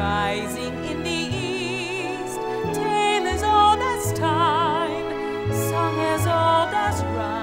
rising in the east, tale as old as time, song as old as rhyme.